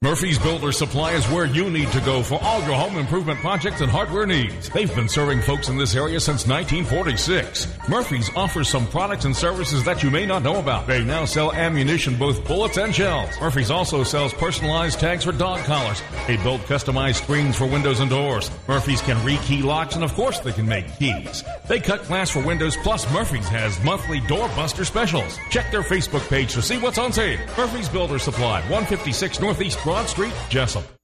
Murphy's Builder Supply is where you need to go for all your home improvement projects and hardware needs. They've been serving folks in this area since 1946. Murphy's offers some products and services that you may not know about. They now sell ammunition, both bullets and shells. Murphy's also sells personalized tags for dog collars. They build customized screens for windows and doors. Murphy's can rekey locks and of course they can make keys. They cut glass for windows plus Murphy's has monthly doorbuster specials. Check their Facebook page to see what's on sale. Murphy's Builder Supply, 156 Northeast Broad Street, Jesup.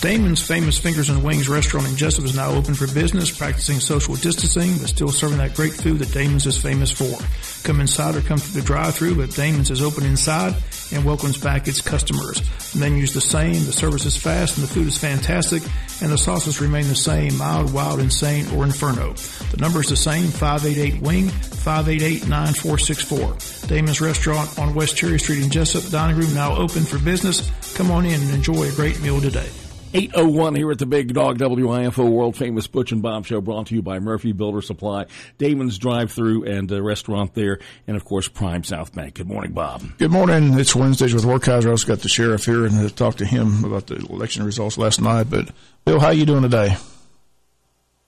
Damon's Famous Fingers and Wings restaurant in Jesup is now open for business, practicing social distancing, but still serving that great food that Damon's is famous for. Come inside or come through the drive-through, but Damon's is open inside and welcomes back its customers. The menu's the same, the service is fast, and the food is fantastic, and the sauces remain the same, mild, wild, insane, or inferno. The number is the same, 588-WING, 588-9464. Damon's Restaurant on West Cherry Street in Jesup, dining room now open for business. Come on in and enjoy a great meal today. 801 here at the Big Dog WIFO World Famous Butch and Bob Show brought to you by Murphy Builder Supply, Damon's Drive Through and uh, Restaurant there, and of course Prime South Bank. Good morning, Bob. Good morning. It's Wednesdays with Werkheiser. I also got the sheriff here and to talk to him about the election results last night. But Bill, how you doing today?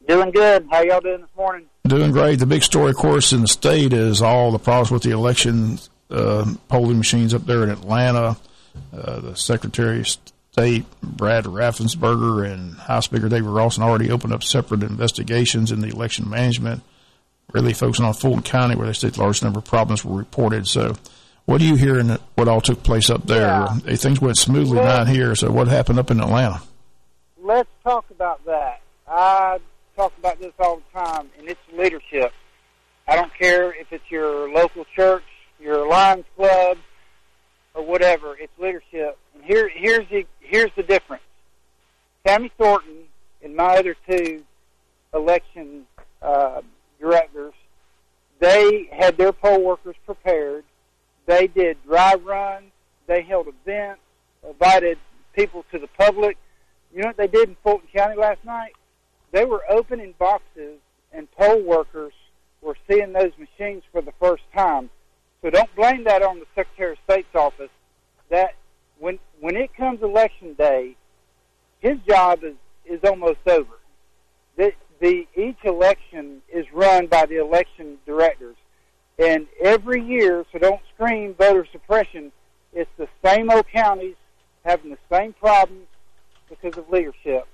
Doing good. How y'all doing this morning? Doing great. The big story, of course, in the state is all the problems with the election uh, polling machines up there in Atlanta. Uh, the Secretary of State, Brad Raffensperger, and House Speaker David Ralston already opened up separate investigations in the election management, really focusing on Fulton County, where they state the largest number of problems were reported. So, what are you hearing what all took place up there? Yeah. Things went smoothly Well- down here. So, what happened up in Atlanta? Let's talk about that. I talk about this all the time, and it's leadership. I don't care if it's your local church, your Lions Club, or whatever. It's leadership. And here, here's the here's the difference. Tammy Thornton and my other two election uh, directors, they had their poll workers prepared. They did dry runs. They held events, invited people to the public. You know what they did in Fulton County last night? They were opening boxes, and poll workers were seeing those machines for the first time. So don't blame that on the Secretary of State's office. That when when it comes election day, his job is is almost over. The, the each election is run by the election directors, and every year, so don't scream voter suppression. It's the same old counties having the same problems because of leadership.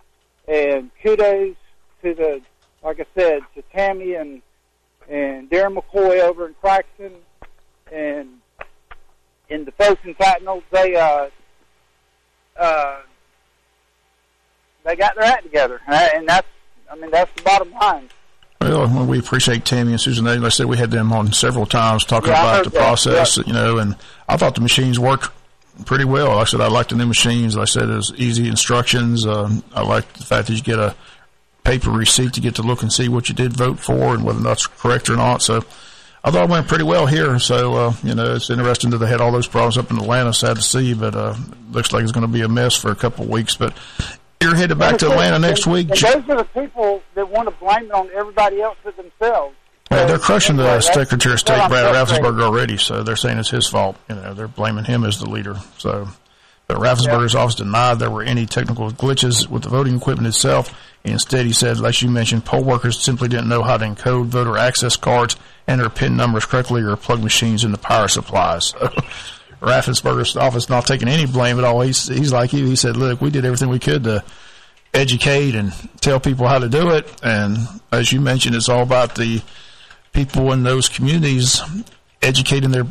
And kudos to the, like I said, to Tammy and and Darren McCoy over in Claxton, and and the folks in Tattnall. They uh uh they got their act together, and that's I mean that's the bottom line. Well, we appreciate Tammy and Susan. Like I said, we had them on several times talking Yeah, about the that. process, you know, and I thought the machines worked pretty well. Like I said, I liked the new machines. Like I said, it was easy instructions. Um, I liked the fact that you get a paper receipt to get to look and see what you did vote for and whether that's correct or not. So I thought it went pretty well here. So, uh, you know, it's interesting that they had all those problems up in Atlanta. Sad to see, but uh, looks like it's going to be a mess for a couple of weeks. But you're headed back to Atlanta next week. And those are the people that want to blame it on everybody else but themselves. Yeah, they're crushing the Secretary of State, Brad. Raffensperger, already, so they're saying it's his fault. You know, they're blaming him as the leader. So, but Raffensperger's office denied there were any technical glitches with the voting equipment itself. Instead, he said, like you mentioned, poll workers simply didn't know how to encode voter access cards, and enter PIN numbers correctly, or plug machines into power supplies. So, Raffensperger's office not taking any blame at all. He's he's like you. He said, "Look, we did everything we could to." educate and tell people how to do it. And as you mentioned, it's all about the people in those communities educating their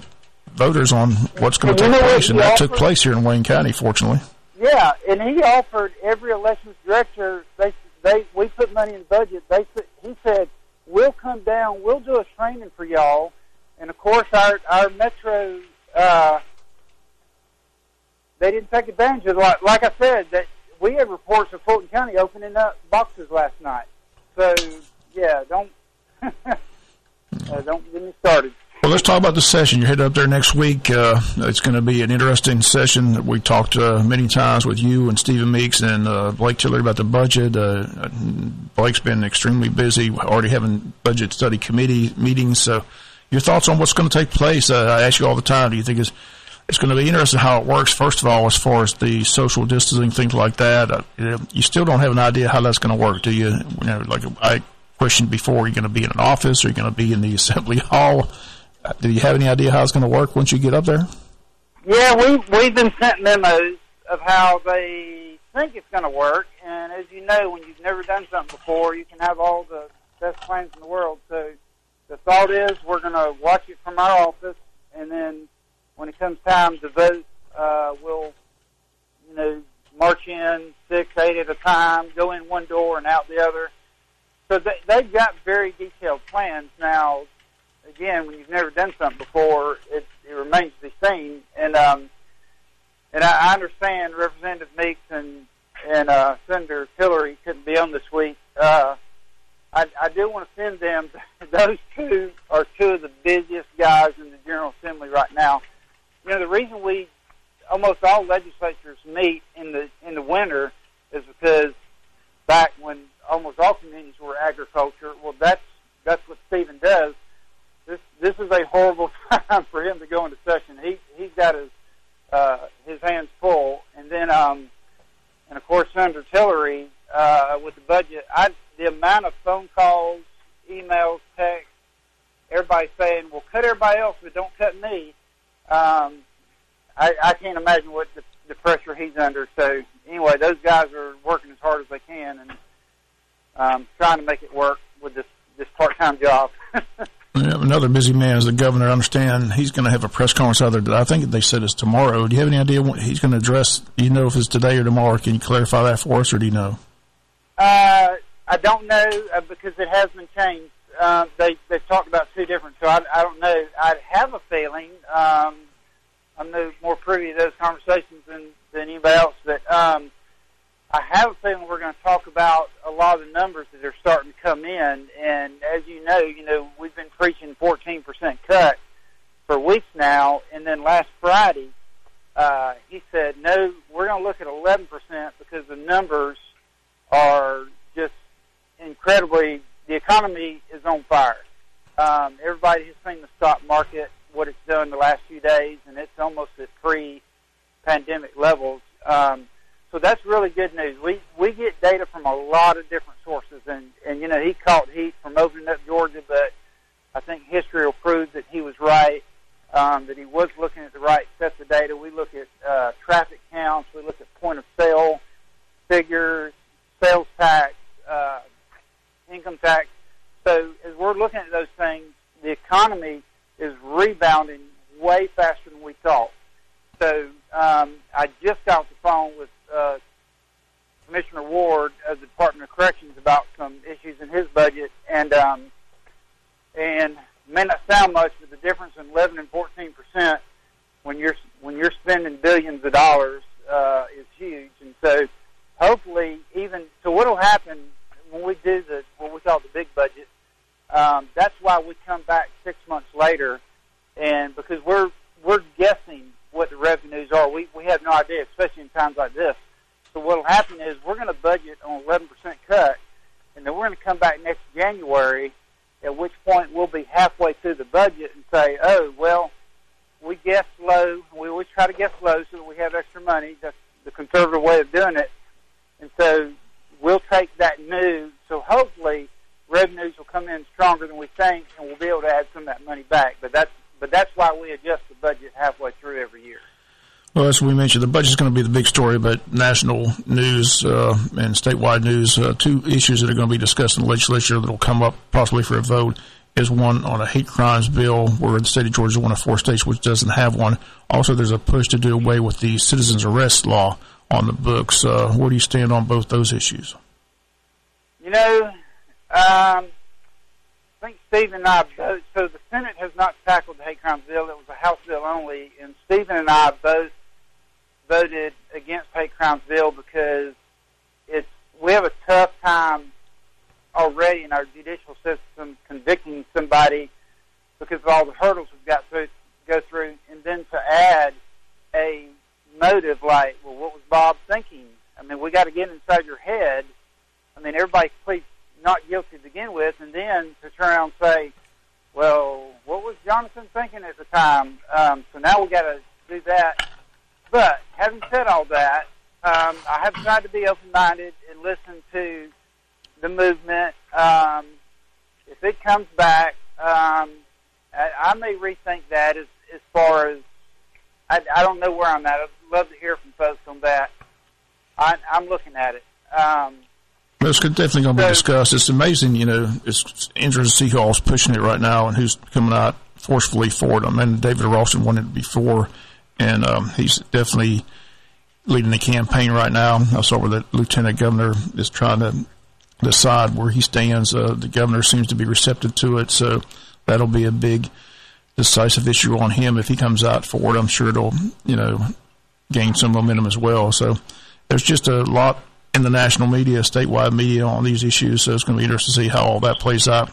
voters on what's going to take place. And that took place here in Wayne County, fortunately. Yeah, and he offered every elections director. They they we put money in the budget. They he said we'll come down. We'll do a training for y'all. And of course, our our metro uh, they didn't take advantage of it. Like, like I said, that we had reports of Fulton County opening up boxes last night. So yeah, don't uh, don't get me started. Well, let's talk about the session. You're headed up there next week. Uh, it's going to be an interesting session. We talked uh, many times with you and Stephen Meeks and uh, Blake Tillery about the budget. Uh, Blake's been extremely busy, already having budget study committee meetings. So, your thoughts on what's going to take place? Uh, I ask you all the time. Do you think it's it's going to be interesting how it works. First of all, as far as the social distancing, things like that, uh, you still don't have an idea how that's going to work, do you? you know, like I questioned before, are you going to be in an office? Are you going to be in the assembly hall? Do you have any idea how it's going to work once you get up there? Yeah, we've we've been sent memos of how they think it's going to work, and as you know, when you've never done something before, you can have all the best plans in the world. So the thought is we're going to watch it from our office, and then when it comes time to vote, uh, we'll you know march in six, eight at a time, go in one door and out the other. So they, they've got very detailed plans now. Again, when you've never done something before, it, it remains to be seen. And um, and I, I understand Representative Meeks and and uh, Senator Tillery couldn't be on this week. Uh, I, I do want to send them. Those two are two of the busiest guys in the General Assembly right now. You know, the reason we almost all legislatures meet in the in the winter is because back when almost all communities were agriculture, well, that's that's what Stephen does. This this is a horrible time for him to go into session. He he's got his uh, his hands full, and then um, and of course Senator Tillery uh, with the budget. I the amount of phone calls, emails, texts, everybody saying, "Well, cut everybody else, but don't cut me." Um, I, I can't imagine what the, the pressure he's under. So anyway, those guys are working as hard as they can and um, trying to make it work with this this part time job. Another busy man is the governor. I understand he's going to have a press conference. Other, I think they said it's tomorrow. Do you have any idea what he's going to address? Do you know if it's today or tomorrow? Can you clarify that for us, or do you know? Uh, I don't know uh, because it has been changed. Uh, they they've talked about two different, so I, I don't know. I have a feeling. Um, I'm more privy to those conversations than than anybody else, but um, I have a feeling we're going to talk about a lot of the numbers that are starting to come in. And as you know, you know we've been preaching 14% cut for weeks now, and then last Friday uh, he said, "No, we're going to look at 11% because the numbers are just incredibly. The economy is on fire. Um, everybody has seen the stock market, what it's done the last few days, and it's almost at pre-pandemic levels. Um, so that's really good news. We we get data from a lot of different sources, and and you know he caught heat from opening up Georgia, but I think history will prove that he was right. Um, that he was looking at the right sets of data. We look at uh, traffic counts. We look at point of sale figures, sales tax, uh, income tax. So as we're looking at those things, the economy is rebounding way faster than we thought. So um, I just got off the phone with uh, Commissioner Ward of the Department of Corrections about some issues in his budget, and um, and may not sound much, but the difference in 11 and 14 percent when you're when you're spending billions of dollars uh, is huge, and so hopefully even so what'll happen when we do the what we call the big budget. Um, that's why we come back six months later, and because we're we're guessing what the revenues are. We we have no idea, especially in times like this. So what'll happen is we're going to budget on 11% cut, and then we're going to come back next January, at which point we'll be halfway through the budget and say, oh well, we guessed low. We always try to guess low so that we have extra money. That's the conservative way of doing it. And so we'll take that new. So hopefully revenues will come in stronger than we think, and we'll be able to add some of that money back. But that's but that's why we adjust the budget halfway through every year. Well, as we mentioned, the budget is going to be the big story, but national news uh, and statewide news, uh, two issues that are going to be discussed in the legislature that will come up possibly for a vote is one on a hate crimes bill where the state of Georgia is one of four states which doesn't have one. Also, there's a push to do away with the citizens arrest law on the books. Uh, where do you stand on both those issues? You know, um, I think Steve and I both, so the Senate has not tackled the hate crimes bill. It was a House bill only, and Stephen and I both voted against hate crimes bill because it's we have a tough time already in our judicial system convicting somebody because of all the hurdles we've got to go through, and then to add a motive like, well, what was Bob thinking? I mean, we got to get inside your head. I mean, everybody pleads not guilty to begin with, and then to turn around and say, well, what was Jonathan thinking at the time? Um, so now we got to do that. But having said all that, um, I have tried to be open-minded and listen to the movement. Um, if it comes back, um, I, I may rethink that as as far as I, I don't know where I'm at. I'd love to hear from folks on that. I, I'm looking at it. Um, it's definitely going to be discussed. It's amazing, you know. It's interesting to see who all's pushing it right now and who's coming out forcefully for it. I mean, David Ralston wanted it before, and um, he's definitely leading the campaign right now. I saw where the lieutenant governor is trying to decide where he stands. Uh, the governor seems to be receptive to it, so that'll be a big decisive issue on him if he comes out for it. I'm sure it'll, you know, gain some momentum as well. So there's just a lot in the national media, statewide media on these issues. So it's going to be interesting to see how all that plays out,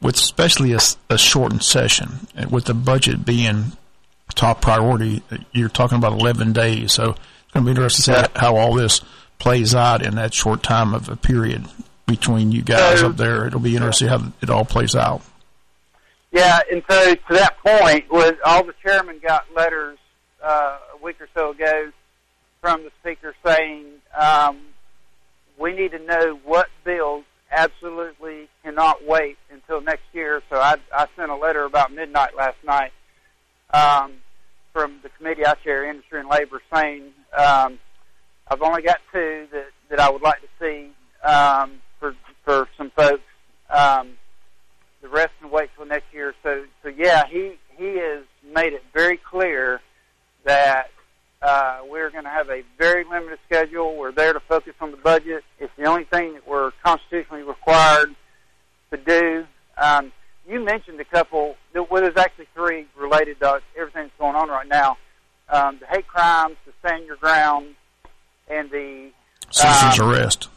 with especially a, a shortened session, with the budget being top priority. You're talking about 11 days, so it's going to be interesting to see how all this plays out in that short time of a period between you guys up there. It'll be interesting how it all plays out. Yeah, and so to that point, was all the chairmen got letters uh, a week or so ago from the speaker saying um, we need to know what bills absolutely cannot wait until next year. So I, I sent a letter about midnight last night um, from the committee I chair, Industry and Labor, saying um, I've only got two that, that I would like to see um, for for some folks. Um, the rest can wait till next year. So so yeah, he he has made it very clear that uh, we're going to have a very limited schedule. We're there to focus on the budget. It's the only thing that we're constitutionally required to do. Um, you mentioned a couple. Well, there's actually three related to everything that's going on right now: um, the hate crimes, the stand your ground, and the citizens um, arrest.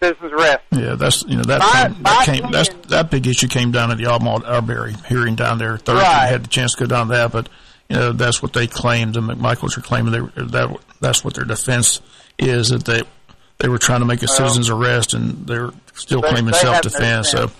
Citizens arrest. Yeah, that's you know that my, came, that came that's that big issue came down at the Ahmaud Arbery hearing down there Thursday. Right. I had the chance to go down that, but you know, that's what they claimed. The McMichaels are claiming they, that that's what their defense is that they they were trying to make a citizen's arrest and they're still they, claiming self defense. So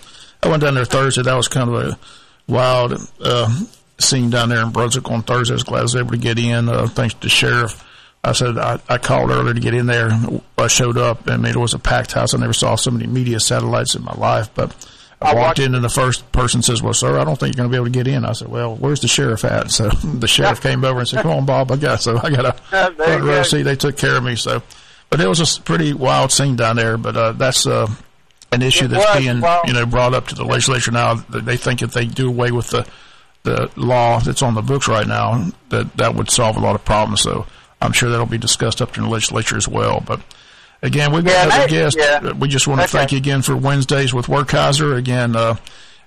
I went down there Thursday. That was kind of a wild uh, scene down there in Brunswick on Thursday. I was glad I was able to get in. Uh, thanks to the sheriff. I said I, I called earlier to get in there. I showed up. I mean, it was a packed house. I never saw so many media satellites in my life, but I walked in and the first person says, "Well, sir, I don't think you're going to be able to get in." I said, "Well, where's the sheriff at?" So the sheriff came over and said, "Come on, Bob, I got so I got a front row seat." They took care of me. So, but it was a pretty wild scene down there. But uh, that's uh, an issue that's was, being well, you know brought up to the legislature now. That they think if they do away with the the law that's on the books right now, that that would solve a lot of problems. So I'm sure that'll be discussed up in the legislature as well. But Again, we've got yeah, another guest. Yeah. We just want to okay. thank you again for Wednesdays with Werkheiser. Again, uh,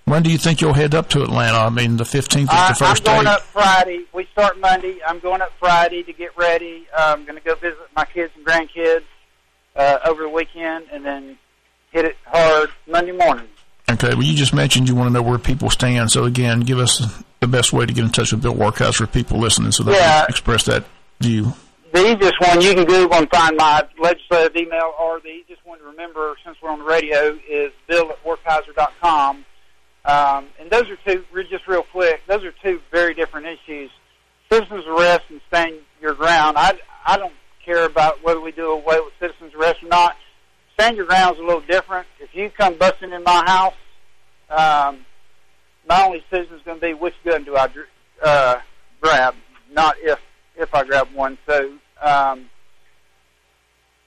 when do you think you'll head up to Atlanta? I mean, the 15th is the uh, first day. I'm going day. up Friday. We start Monday. I'm going up Friday to get ready. Uh, I'm going to go visit my kids and grandkids uh, over the weekend and then hit it hard Monday morning. Okay, well, you just mentioned you want to know where people stand. So, again, give us the best way to get in touch with Bill Werkheiser for people listening so they yeah. can express that view the easiest one you can Google and find my legislative email, or the easiest one to remember since we're on the radio is bill at werkheiser.com. Um, and those are two, just real quick, those are two very different issues. Citizens arrest and stand your ground. I, I don't care about whether we do away with citizens arrest or not. Stand your ground a little different. If you come busting in my house, um, my only decision is going to be which gun do I uh, grab, not if if I grab one. So, um,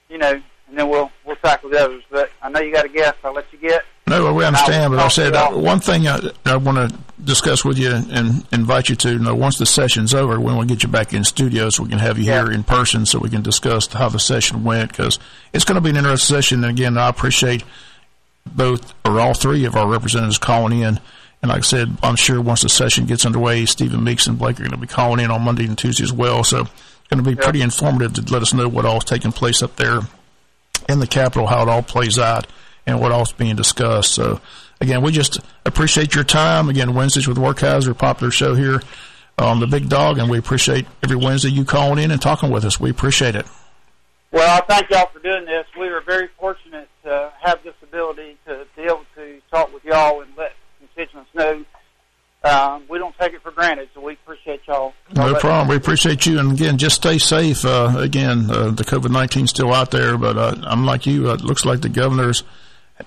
you know, and then we'll we'll tackle the others. But I know you got a guess. I'll let you get. No, we understand. But I said uh, one thing I, I want to discuss with you and invite you to. You know, once the session's over, when we want to get you back in studio so we can have you here in person so we can discuss how the session went because it's going to be an interesting session. And again, I appreciate both or all three of our representatives calling in and like I said, I'm sure once the session gets underway, Stephen Meeks and Blake are going to be calling in on Monday and Tuesday as well. So it's going to be pretty informative to let us know what all's taking place up there in the Capitol, how it all plays out, and what all's being discussed. So again, we just appreciate your time. Again, Wednesdays with Werkheiser, popular show here on the Big Dog, and we appreciate every Wednesday you calling in and talking with us. We appreciate it. Well, I thank y'all for doing this. We are very fortunate to have this ability to be able to talk with y'all and let constituents know um, we don't take it for granted. So we appreciate y'all. No problem. We appreciate you, and again, just stay safe. Uh, again, uh, the COVID nineteen still out there, but uh, I'm like you. Uh, it looks like the governor's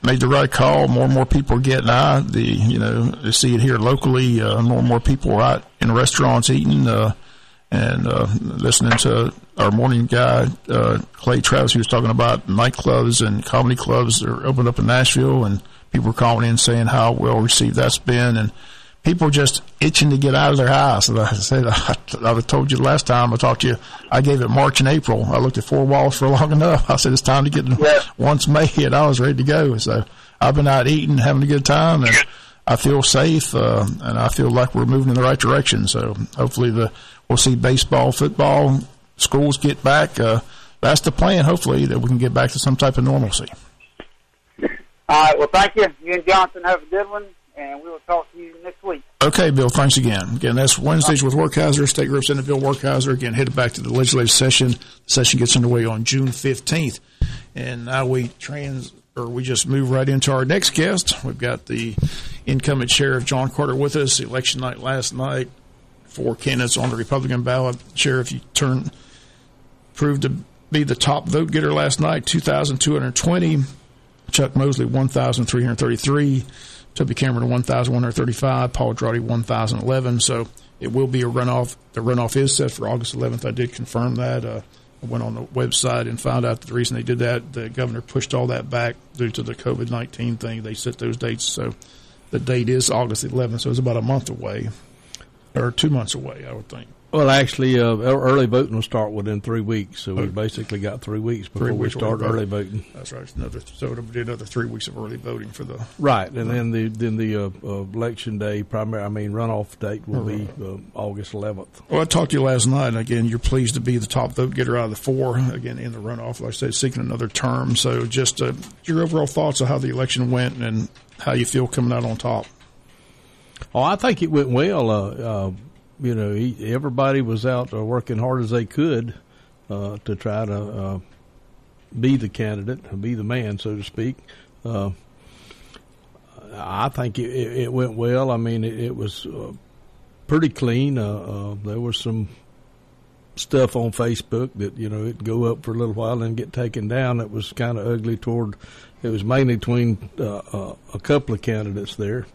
made the right call. More and more people are getting out. The you know to see it here locally. Uh, more and more people are out in restaurants eating uh, and uh, listening to our morning guy uh, Clay Travis. He was talking about nightclubs and comedy clubs that are opened up in Nashville, and people are calling in saying how well received that's been and people are just itching to get out of their house. And I said, I, I told you last time I talked to you, I gave it March and April. I looked at four walls for long enough. I said, it's time to get Yeah. once May, and I was ready to go. So I've been out eating, having a good time, and I feel safe, uh, and I feel like we're moving in the right direction. So hopefully the we'll see baseball, football, schools get back. Uh, that's the plan. Hopefully that we can get back to some type of normalcy. All right. Well, thank you. You and Johnson have a good one, and we will talk to you next week. Okay, Bill, thanks again. Again, that's Wednesdays with Werkheiser, State Senator Bill Werkheiser. Again, headed back to the legislative session. The session gets underway on June 15th. And now we trans, or we just move right into our next guest. We've got the incoming Sheriff John Carter with us. Election night last night, four candidates on the Republican ballot. Sheriff, you turned, proved to be the top vote getter last night, 2,220. Chuck Mosley, 1,333. Toby Cameron, 1,135. Paul Drawdy, 1,011. So it will be a runoff. The runoff is set for August 11th. I did confirm that. Uh, I went on the website and found out that the reason they did that, the governor pushed all that back due to the COVID 19 thing. They set those dates. So the date is August 11th. So it's about a month away, or two months away, I would think. Well, actually, uh, early voting will start within three weeks, so we've basically got three weeks before Three we weeks start before early voting. That's right. Another, so it'll be another three weeks of early voting for the Right, and then the then the uh, uh, election day, primary, I mean runoff date will be uh, August 11th. Well, I talked to you last night. and Again, you're pleased to be the top vote getter out of the four. Again, in the runoff, like I said, seeking another term. So, just uh, your overall thoughts of how the election went and how you feel coming out on top. Oh, I think it went well. Uh, uh, you know, he, everybody was out uh, working hard as they could uh, to try to uh, be the candidate, be the man, so to speak. Uh, I think it, it, went well. I mean, it, it was uh, pretty clean. Uh, uh, there was some stuff on Facebook that you know it'd go up for a little while and get taken down. It was kind of ugly toward. It was mainly between uh, uh, a couple of candidates there.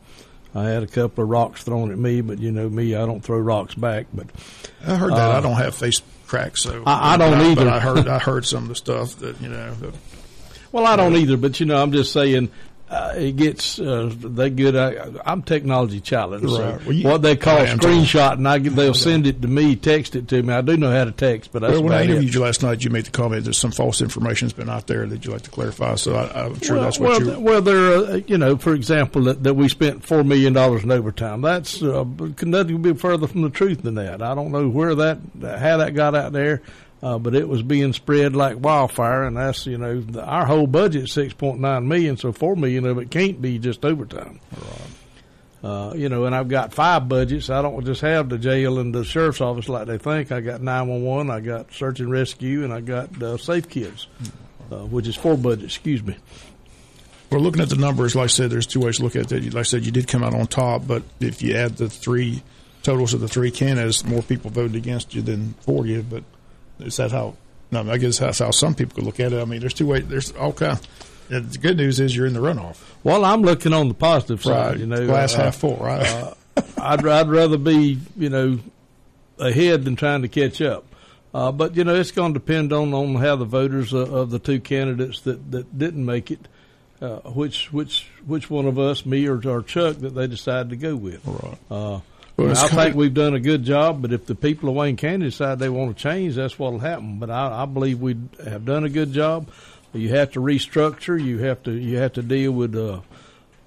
I had a couple of rocks thrown at me, but you know me, I don't throw rocks back. But I heard that. I don't have face cracks, so Uh, I- I don't but either. But I heard I heard some of the stuff that you know. That, well, I don't either. But you know, I'm just saying. Uh, it gets uh, they get. I, I'm technology challenged. So Well, you- what they call I am screenshot, and I get- they'll send it to me, text it to me. I do know how to text, but well, when I interviewed it. you last night, you made the comment that some false information has been out there that you'd like to clarify. So I, I'm sure well, that's what well, you. well, there, uh, you know, for example, that, that we spent four million dollars in overtime. That's uh, nothing could be further from the truth than that. I don't know where that, how that got out there, uh, but it was being spread like wildfire, and that's you know, the, our whole budget six point nine million, so four million of it can't be just overtime. Uh, you know, and I've got five budgets. I don't just have the jail and the sheriff's office like they think. I got 911, I got search and rescue, and I got uh, safe kids, uh, which is four budgets. Excuse me. We're looking at the numbers. Like I said, there's two ways to look at it. Like I said, you did come out on top, but if you add the three totals of the three candidates, more people voted against you than for you. But is that how? No, I guess that's how some people could look at it. I mean, there's two ways. There's all kind. The good news is you're in the runoff. Well, I'm looking on the positive side. Right. You know, glass uh, half full. Right. I'd I'd rather be you know ahead than trying to catch up. Uh, but you know, it's going to depend on on how the voters uh, of the two candidates that, that didn't make it, uh, which which which one of us, me or, or Chuck, that they decide to go with. Right. Uh, Well, I think we've done a good job, but if the people of Wayne County decide they want to change, that's what'll happen. But I, I believe we have done a good job. You have to restructure. You have to you have to deal with uh,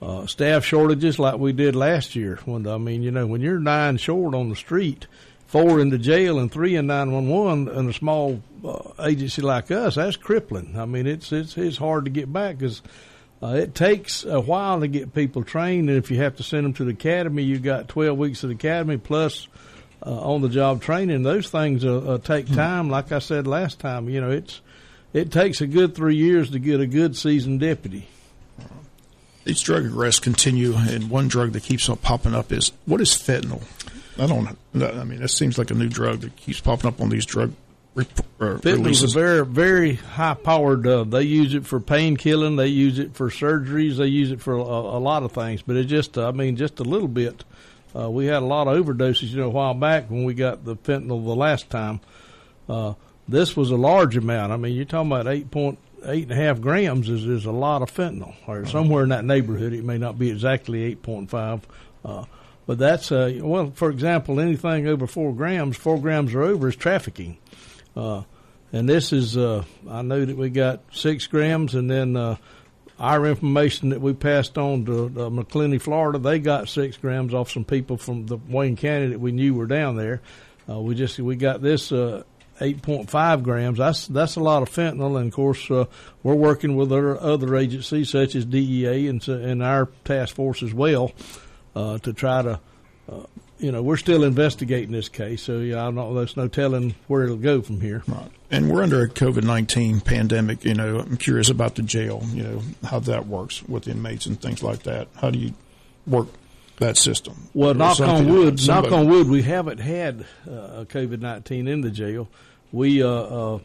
uh, staff shortages like we did last year. When I mean, you know, when you're nine short on the street, four in the jail and three in nine one one, in a small uh, agency like us, that's crippling. I mean, it's it's it's hard to get back because. Uh, it takes a while to get people trained, and if you have to send them to the academy, you've got 12 weeks of the academy plus uh, on the job training. Those things uh, uh, take time. Like I said last time, you know, it's it takes a good three years to get a good seasoned deputy. these drug arrests continue, and one drug that keeps on popping up is what is fentanyl? I don't. I mean, that seems like a new drug that keeps popping up on these drug uh, Fentanyl is a very, very high powered. Uh, they use it for pain killing. They use it for surgeries. They use it for a, a lot of things. But it just, uh, I mean, just a little bit. Uh, we had a lot of overdoses, you know, a while back when we got the fentanyl the last time. Uh, this was a large amount. I mean, you're talking about eight point eight and a half grams is, is a lot of fentanyl, or somewhere in that neighborhood. It may not be exactly eight point five. Uh, but that's uh, well, for example, anything over four grams, four grams or over is trafficking. Uh, and this is, uh, I know that we got six grams, and then uh, our information that we passed on to uh, Macclenny, Florida, they got six grams off some people from the Wayne County that we knew were down there. Uh, we just we got this uh, 8.5 grams. That's that's a lot of fentanyl, and of course uh, we're working with other, other agencies such as DEA and and our task force as well uh, to try to uh, you know, we're still investigating this case, so yeah, I don't, there's no telling where it'll go from here. Right. And we're under a COVID nineteen pandemic. You know, I'm curious about the jail. You know, how that works with inmates and things like that. How do you work that system? Well, knock on wood. Knock on wood. We haven't had uh, COVID nineteen in the jail. We uh, uh,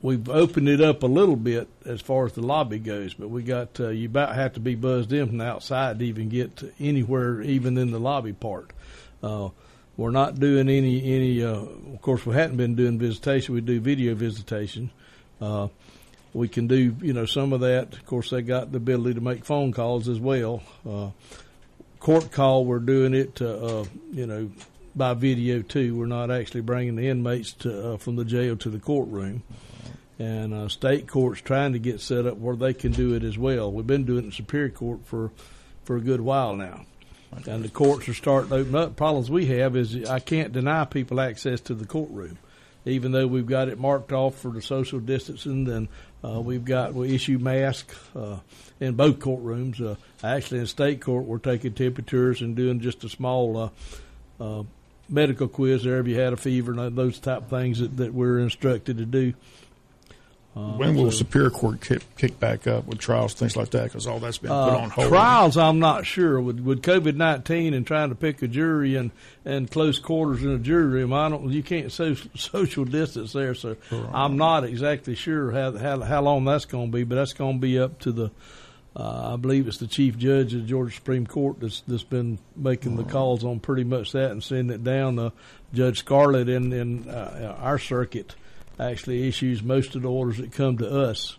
we've opened it up a little bit as far as the lobby goes, but we got uh, you about have to be buzzed in from the outside to even get anywhere, even in the lobby part. Uh, we're not doing any any. Uh, of course, we hadn't been doing visitation. We do video visitation. Uh, we can do you know some of that. Of course, they got the ability to make phone calls as well. Uh, court call, we're doing it. Uh, you know by video too. We're not actually bringing the inmates to, uh, from the jail to the courtroom and uh, state courts trying to get set up where they can do it as well. We've been doing it in Superior Court for for a good while now, and the courts are starting to open up. Problems we have is I can't deny people access to the courtroom, even though we've got it marked off for the social distancing. And uh, we've got we issue masks uh, in both courtrooms. Uh, actually, in state court, we're taking temperatures and doing just a small. Uh, uh, medical quiz there if you had a fever and those type of things that, that we're instructed to do. Uh, when will so, Superior Court kick, kick, back up with trials, things like that? Because all that's been uh, put on hold. Trials, I'm not sure. With with COVID nineteen and trying to pick a jury and, and close quarters in a jury room, I don't. You can't so, social distance there, so right. I'm not exactly sure how how, how long that's going to be. But that's going to be up to the. Uh, I believe it's the chief judge of the Georgia Supreme Court that's that's been making the calls on pretty much that and sending it down. to Judge Scarlett in in uh, our circuit actually issues most of the orders that come to us.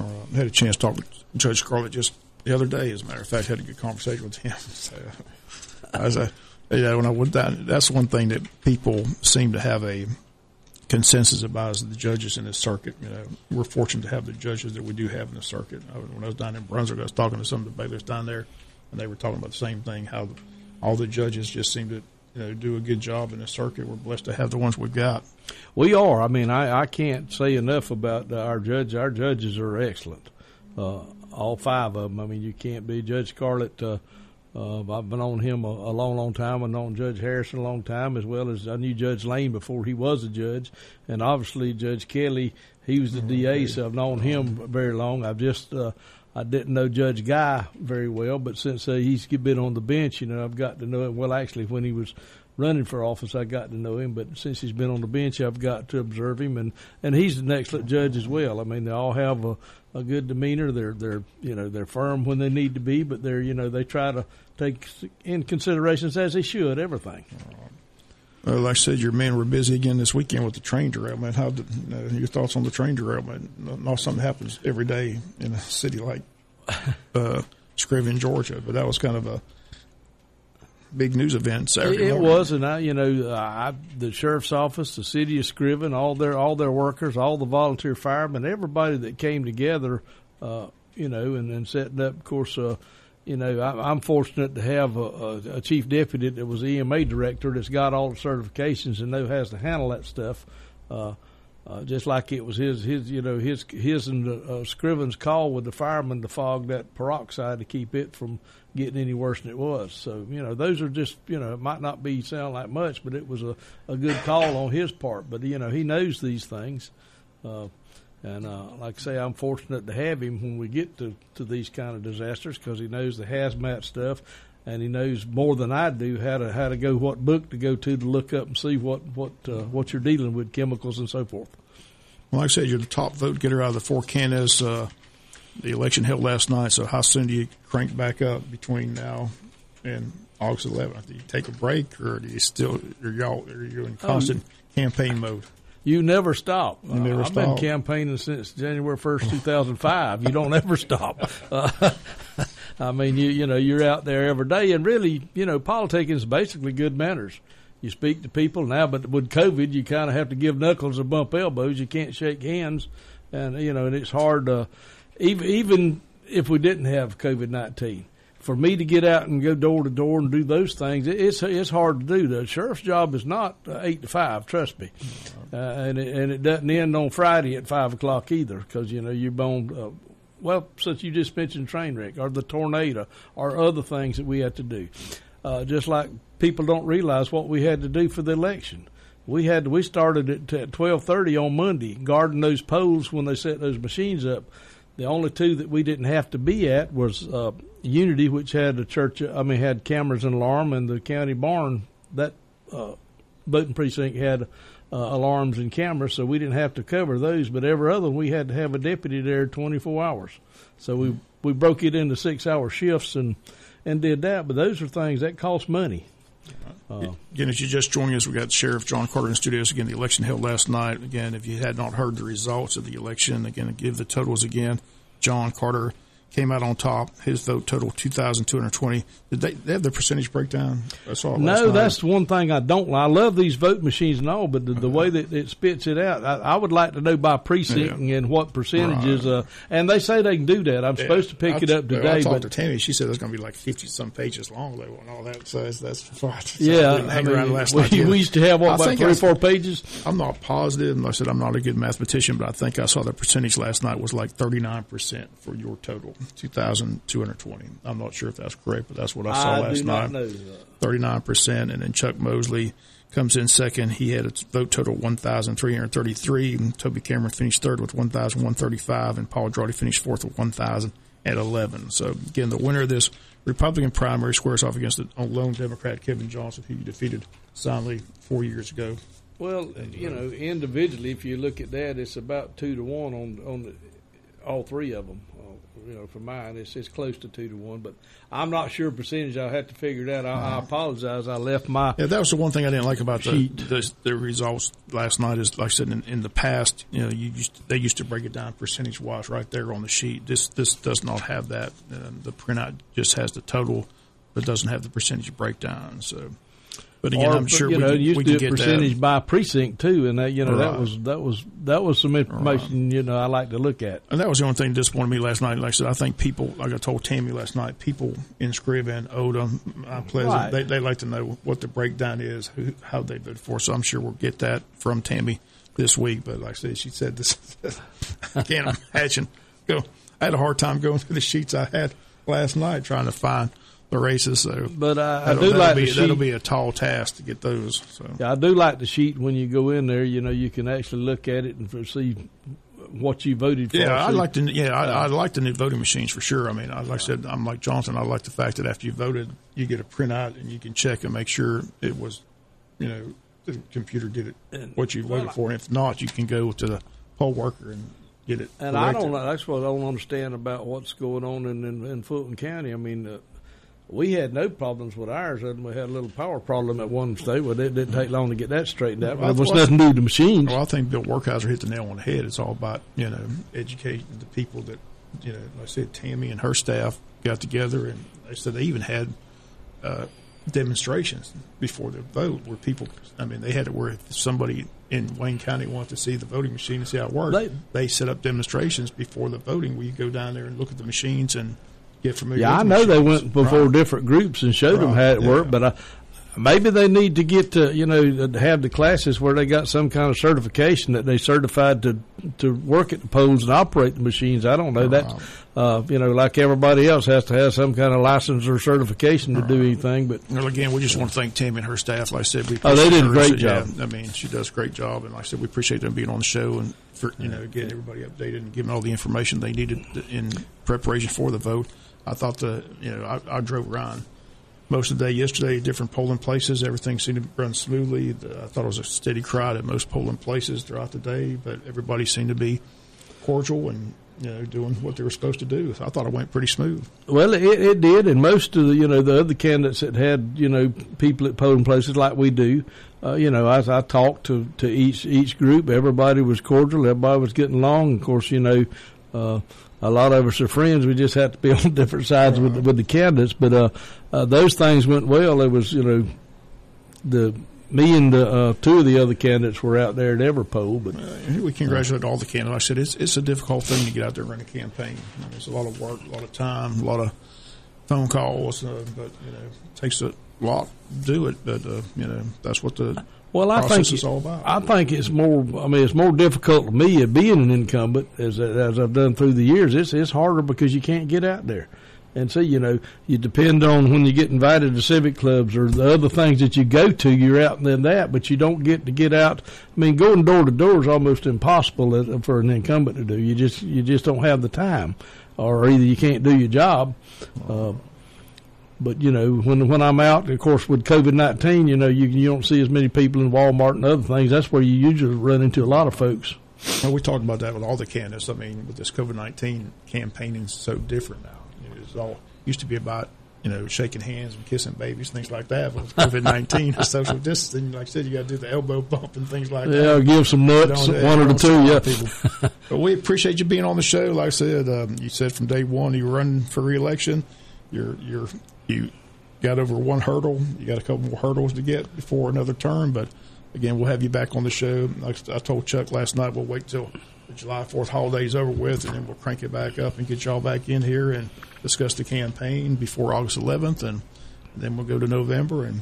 Uh, I had a chance to talk with Judge Scarlett just the other day. As a matter of fact, I had a good conversation with him. So, as I, you know, when I went that, that's one thing that people seem to have a consensus about is the judges in the circuit. You know, we're fortunate to have the judges that we do have in the circuit. When I was down in Brunswick, I was talking to some of the bailiffs down there, and they were talking about the same thing. How all the judges just seem to you know, do a good job in the circuit. We're blessed to have the ones we've got. We are. I mean, I, I can't say enough about our judge. Our judges are excellent. Uh, all five of them. I mean, you can't be Judge Scarlett. Uh, uh, I've been on him a, a, long, long time. I've known Judge Harrison a long time, as well as I knew Judge Lane before he was a judge, and obviously Judge Kelly. He was the mm-hmm. DA, so I've known him very long. I've just uh, I didn't know Judge Guy very well, but since uh, he's been on the bench, you know, I've got to know him. Well, actually, when he was running for office, I got to know him. But since he's been on the bench, I've got to observe him, and and he's an excellent judge as well. I mean, they all have a, a good demeanor. They're they're you know they're firm when they need to be, but they're you know they try to take in considerations as they should everything. Well, like I said, your men were busy again this weekend with the train derailment. How did, uh, your thoughts on the train derailment? Not something happens every day in a city like uh, Screven, Georgia, but that was kind of a big news event Saturday. It, it was, and I, you know, I, the sheriff's office, the city of Screven, all their all their workers, all the volunteer firemen, everybody that came together, uh, you know, and, and setting up. Of course, uh, you know, I, am fortunate to have a, a, a, chief deputy that was EMA director that's got all the certifications and knows has to handle that stuff. Uh, uh, just like it was his, his, you know, his, his and uh, Screven's call with the firemen to fog that peroxide to keep it from getting any worse than it was. So, you know, those are just, you know, it might not be sound like much, but it was a, a good call on his part. But you know, he knows these things. Uh, And uh, like I say, I'm fortunate to have him when we get to, to these kind of disasters because he knows the hazmat stuff, and he knows more than I do how to how to go what book to go to to look up and see what what uh, what you're dealing with, chemicals and so forth. Well, like I said, you're the top vote getter out of the four candidates. Uh, the election held last night, so how soon do you crank back up between now and August 11th? Do you take a break, or do you still are y'all are you in constant um, campaign mode? You never stop. You never uh, I've stop. been campaigning since January first, two thousand five. You don't ever stop. Uh, I mean, you you know you're out there every day, and really, you know, politicking is basically good manners. You speak to people now, but with COVID, you kind of have to give knuckles or bump elbows. You can't shake hands, and you know, and it's hard to even even if we didn't have COVID nineteen for me to get out and go door to door and do those things, it's it's hard to do. The sheriff's job is not uh, eight to five. Trust me, uh, and it, and it doesn't end on Friday at five o'clock either, because you know you're on. Uh, well, since you just mentioned train wreck or the tornado or other things that we had to do, uh, just like people don't realize what we had to do for the election. We had we started at twelve thirty on Monday, guarding those poles when they set those machines up. The only two that we didn't have to be at was uh, Unity, which had a church, I mean, had cameras and alarm, and the county barn, that uh, voting precinct had uh, alarms and cameras, so we didn't have to cover those. But every other, we had to have a deputy there 24 hours. So we we broke it into six hour shifts and and did that. But those are things that cost money. Uh, again, if you're just joining us, we got Sheriff John Carter in studios. Again, the election held last night. Again, if you had not heard the results of the election, again, give the totals again. John Carter came out on top. His vote total two thousand two hundred twenty. Did they, they, have the percentage breakdown? I saw no, that's the one thing I don't. I love these vote machines and all, but the, the way that it spits it out, I, I, would like to know by precinct yeah. and what percentages. Right. Uh, and they say they can do that. I'm yeah. supposed to pick I, it up today. I talked but to Tammy. She said it's going to be like fifty some pages long. They want all that. So that's, that's fine. So yeah, I, I mean, we, we, used to have what about three or four pages. I'm not positive. I said I'm not a good mathematician, but I think I saw the percentage last night was like thirty nine percent for your total two thousand 220. I'm not sure if that's correct, but that's what I saw I last night. 39%. And then Chuck Mosley comes in second. He had a vote total 1,333. Toby Cameron finished third with 1,135, and Paul Drawdy finished fourth with 1,011. So, again, the winner of this Republican primary squares off against the lone Democrat, Kevin Johnson, who defeated soundly four years ago. Well, uh, you know, individually, if you look at that, it's about two to one on on the, all three of them you know, for mine, it's it's close to two to one. But I'm not sure percentage. I'll have to figure it out. I, I apologize. I left my yeah. That was the one thing I didn't like about the, the, the results last night. Is like I said in, in the past, you know, you used to, they used to break it down percentage wise right there on the sheet. This this does not have that. Uh, the printout just has the total, but doesn't have the percentage breakdown. So but again, or, I'm sure you know, we, used we to do percentage that. by precinct too, and that you know right. that was that was that was some information right. you know I like to look at. And that was the only thing that disappointed me last night. Like I said, I think people, like I told Tammy last night, people in Screven, Odum, Mount Pleasant, right. they they like to know what the breakdown is, who, how they voted for. So I'm sure we'll get that from Tammy this week. But like I said, she said this. I can't imagine. Go. I had a hard time going through the sheets I had last night trying to find the races. So, but uh, I do like be, the sheet. That'll be a tall task to get those. So, yeah, I do like the sheet when you go in there. You know, you can actually look at it and see what you voted for. Yeah, I like the yeah, I, I, like the new voting machines for sure. I mean, I, like I said, I'm like Johnson. I like the fact that after you voted, you get a printout and you can check and make sure it was, you know, the computer did it what you voted well, for. And if not, you can go to the poll worker and get it. And corrected. I don't. That's what I don't understand about what's going on in in, in Fulton County. I mean. Uh, we had no problems with ours, and we had a little power problem at one state. Well, it didn't take long to get that straightened out. Well, it was nothing to do with machines. Well, I think Bill Werkheiser hit the nail on the head. It's all about you know educating the people that you know. Like I said, Tammy and her staff got together, and they said they even had uh, demonstrations before the vote where people. I mean, they had it where if somebody in Wayne County wanted to see the voting machine and see how it worked, they, they set up demonstrations before the voting where you go down there and look at the machines and get familiar. Yeah, I know they went before right. different groups and showed right. them how it yeah. worked, but I, maybe they need to get to you know to have the classes where they got some kind of certification that they certified to to work at the polls and operate the machines. I don't know that uh, you know like everybody else has to have some kind of license or certification to do anything. But well, again, we just want to thank Tim and her staff. Like I said, we oh they did a great job. Yeah, I mean, she does a great job, and like I said, we appreciate them being on the show and for you know getting everybody updated and giving all the information they needed in preparation for the vote. I thought the you know I, I drove around most of the day yesterday, different polling places. Everything seemed to run smoothly. I thought it was a steady crowd at most polling places throughout the day, but everybody seemed to be cordial and you know doing what they were supposed to do. I thought it went pretty smooth. Well, it, it did, and most of the you know the other candidates that had you know people at polling places like we do. Uh, you know, as I talked to, to each each group, everybody was cordial. Everybody was getting along. Of course, you know, uh, a lot of us are friends. We just have to be on different sides with with the candidates. But uh, uh, those things went well. It was you know the me and the, uh, two of the other candidates were out there at every poll. But uh, we congratulate all the candidates. I said it's it's a difficult thing to get out there and run a campaign. Mean, it's a lot of work, a lot of time, a lot of phone calls. Uh, but you know, it takes a lot to do it. But uh, you know, that's what the well, I think it's all about. I think it's more. I mean, it's more difficult to me being an incumbent as as I've done through the years. It's it's harder because you can't get out there and see, you know, you depend on when you get invited to civic clubs or the other things that you go to, you're out and then that, but you don't get to get out. I mean, going door to door is almost impossible for an incumbent to do. You just, you just don't have the time or either you can't do your job. Uh, but you know, when when I'm out, of course, with COVID nineteen, you know, you you don't see as many people in Walmart and other things. That's where you usually run into a lot of folks. Well, we talked about that with all the candidates. I mean, with this COVID nineteen campaigning, so different now It's all used to be about you know shaking hands and kissing babies, things like that. But with COVID nineteen, social distancing, like I said, you got to do the elbow bump and things like yeah, that. Yeah, give some nuts, one or two. Yeah. People. but we appreciate you being on the show. Like I said, um, you said from day one you were running for reelection. You're you're you got over one hurdle. You got a couple more hurdles to get before another term, but again, we'll have you back on the show. Like I told Chuck last night, we'll wait till the July 4th holiday is over with, and then we'll crank it back up and get y'all back in here and discuss the campaign before August 11th, and then we'll go to November and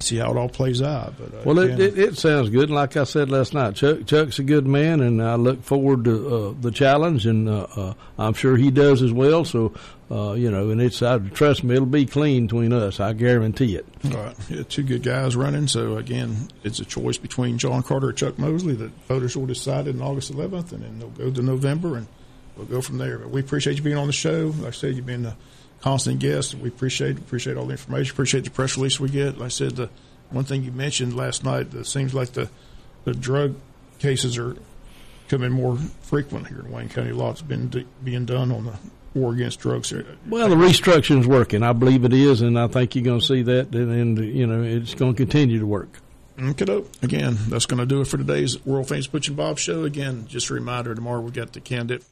see how it all plays out. But uh, well, it, it, it, sounds good. Like I said last night, Chuck Chuck's a good man, and I look forward to uh, the challenge, and uh, uh I'm sure he does as well. So, uh, you know, and it's I, trust me, it'll be clean between us. I guarantee it. All right, yeah, two good guys running. So again, it's a choice between John Carter and Chuck Mosley that voters will decide on August 11th, and then they'll go to November and we'll go from there. But we appreciate you being on the show. Like I said, you've been a constant guest. We appreciate appreciate all the information. Appreciate the press release we get. Like I said, the one thing you mentioned last night, it seems like the the drug cases are coming more frequent here in Wayne County. Lots been d- being done on the war against drugs. Well, the restructuring is working. I believe it is, and I think you're going to see that, and, and you know it's going to continue to work. Okay, again, that's going to do it for today's World Famous Butch and Bob show. Again, just a reminder: tomorrow we got the candidate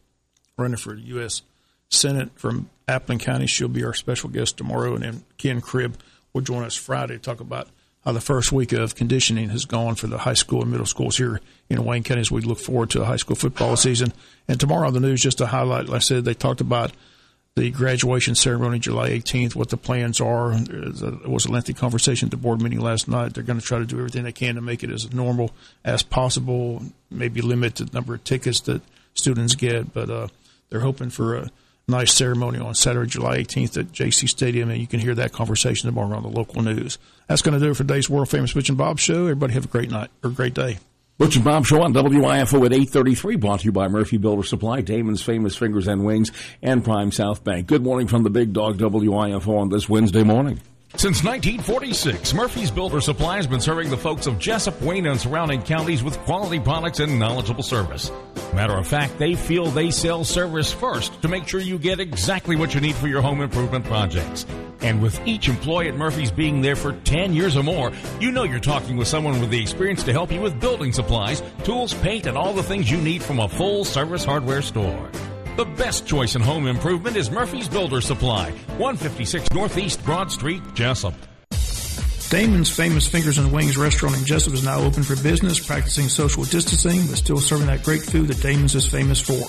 running for U.S. Senate from Appling County. She'll be our special guest tomorrow. And then Ken Cribb will join us Friday to talk about how the first week of conditioning has gone for the high school and middle schools here in Wayne County as we look forward to the high school football season. And tomorrow on the news, just to highlight, like I said, they talked about the graduation ceremony July 18th, what the plans are. It was a lengthy conversation at the board meeting last night. They're going to try to do everything they can to make it as normal as possible, maybe limit the number of tickets that students get, but uh, they're hoping for a nice ceremony on Saturday, July 18th at JC Stadium, and you can hear that conversation tomorrow on the local news. That's going to do it for today's world famous Butch and Bob show. Everybody have a great night or great day. Butch and Bob Show on WIFO at 833, brought to you by Murphy Builder Supply, Damon's Famous Fingers and Wings, and Prime South Bank. Good morning from the Big Dog WIFO on this Wednesday morning. Since 1946, Murphy's Builder Supply has been serving the folks of Jesup, Wayne, and surrounding counties with quality products and knowledgeable service. Matter of fact, they feel they sell service first to make sure you get exactly what you need for your home improvement projects. And with each employee at Murphy's being there for 10 years or more, you know you're talking with someone with the experience to help you with building supplies, tools, paint, and all the things you need from a full service hardware store. The best choice in home improvement is Murphy's Builder Supply, 156 Northeast Broad Street, Jesup. Damon's Famous Fingers and Wings restaurant in Jesup is now open for business, practicing social distancing, but still serving that great food that Damon's is famous for.